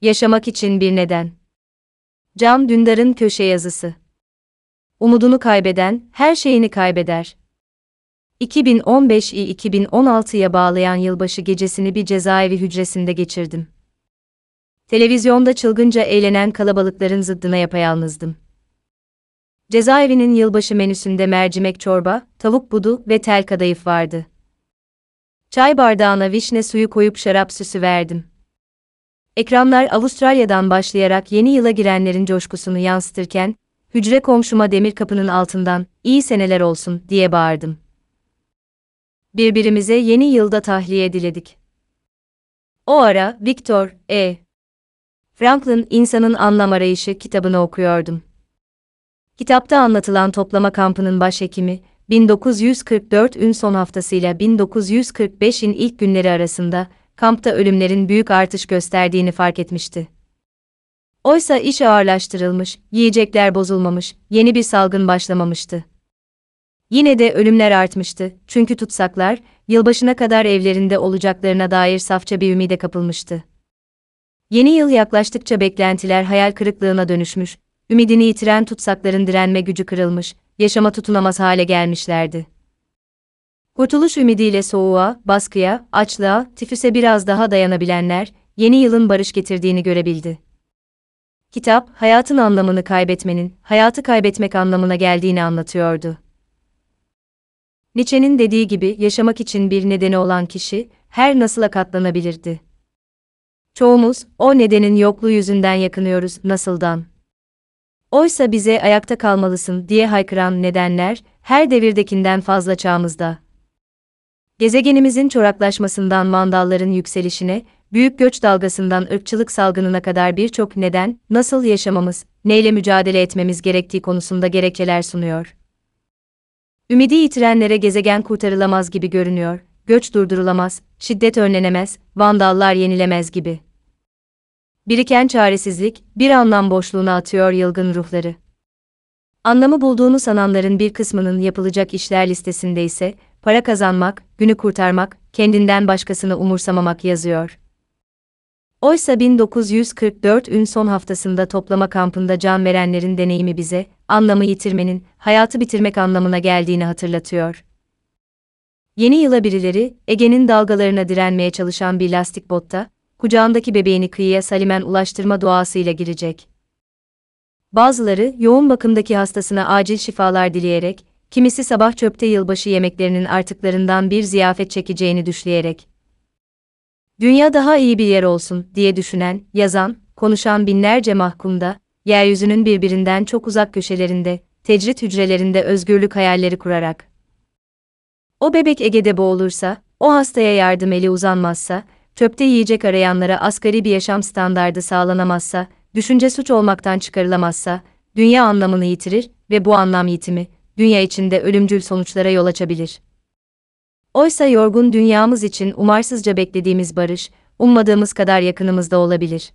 Yaşamak için bir neden. Can Dündar'ın köşe yazısı. Umudunu kaybeden her şeyini kaybeder. 2015'i 2016'ya bağlayan yılbaşı gecesini bir cezaevi hücresinde geçirdim. Televizyonda çılgınca eğlenen kalabalıkların zıddına yapayalnızdım. Cezaevinin yılbaşı menüsünde mercimek çorba, tavuk budu ve tel kadayıf vardı. Çay bardağına vişne suyu koyup şarap süsü verdim. Ekranlar Avustralya'dan başlayarak yeni yıla girenlerin coşkusunu yansıtırken, hücre komşuma demir kapının altından, iyi seneler olsun, diye bağırdım. Birbirimize yeni yılda tahliye diledik. O ara, Victor, E. Franklin, İnsanın Anlam Arayışı kitabını okuyordum. Kitapta anlatılan toplama kampının başhekimi, 1944'ün son haftasıyla 1945'in ilk günleri arasında, kampta ölümlerin büyük artış gösterdiğini fark etmişti. Oysa iş ağırlaştırılmış, yiyecekler bozulmamış, yeni bir salgın başlamamıştı. Yine de ölümler artmıştı, çünkü tutsaklar, yılbaşına kadar evlerinde olacaklarına dair safça bir ümide kapılmıştı. Yeni yıl yaklaştıkça beklentiler hayal kırıklığına dönüşmüş, ümidini yitiren tutsakların direnme gücü kırılmış, yaşama tutunamaz hale gelmişlerdi. Kurtuluş ümidiyle soğuğa, baskıya, açlığa, tifüse biraz daha dayanabilenler, yeni yılın barış getirdiğini görebildi. Kitap, hayatın anlamını kaybetmenin, hayatı kaybetmek anlamına geldiğini anlatıyordu. Nietzsche'nin dediği gibi yaşamak için bir nedeni olan kişi, her nasıla katlanabilirdi. Çoğumuz, o nedenin yokluğu yüzünden yakınıyoruz, nasıldan. Oysa bize ayakta kalmalısın diye haykıran nedenler, her devirdekinden fazla çağımızda. Gezegenimizin çoraklaşmasından mandalların yükselişine, büyük göç dalgasından ırkçılık salgınına kadar birçok neden, nasıl yaşamamız, neyle mücadele etmemiz gerektiği konusunda gerekçeler sunuyor. Ümidi yitirenlere gezegen kurtarılamaz gibi görünüyor, göç durdurulamaz, şiddet önlenemez, vandallar yenilemez gibi. Biriken çaresizlik, bir anlam boşluğuna atıyor yılgın ruhları. Anlamı bulduğunu sananların bir kısmının yapılacak işler listesinde ise, para kazanmak, günü kurtarmak, kendinden başkasını umursamamak yazıyor. Oysa 1944'ün son haftasında toplama kampında can verenlerin deneyimi bize, anlamı yitirmenin, hayatı bitirmek anlamına geldiğini hatırlatıyor. Yeni yıla birileri, Ege'nin dalgalarına direnmeye çalışan bir lastik botta, kucağındaki bebeğini kıyıya salimen ulaştırma duasıyla girecek. Bazıları, yoğun bakımdaki hastasına acil şifalar dileyerek, kimisi sabah çöpte yılbaşı yemeklerinin artıklarından bir ziyafet çekeceğini düşleyerek. Dünya daha iyi bir yer olsun diye düşünen, yazan, konuşan binlerce mahkumda, yeryüzünün birbirinden çok uzak köşelerinde, tecrit hücrelerinde özgürlük hayalleri kurarak. O bebek Ege'de boğulursa, o hastaya yardım eli uzanmazsa, çöpte yiyecek arayanlara asgari bir yaşam standardı sağlanamazsa, düşünce suç olmaktan çıkarılamazsa, dünya anlamını yitirir ve bu anlam yitimi, dünya içinde ölümcül sonuçlara yol açabilir. Oysa yorgun dünyamız için umarsızca beklediğimiz barış, ummadığımız kadar yakınımızda olabilir.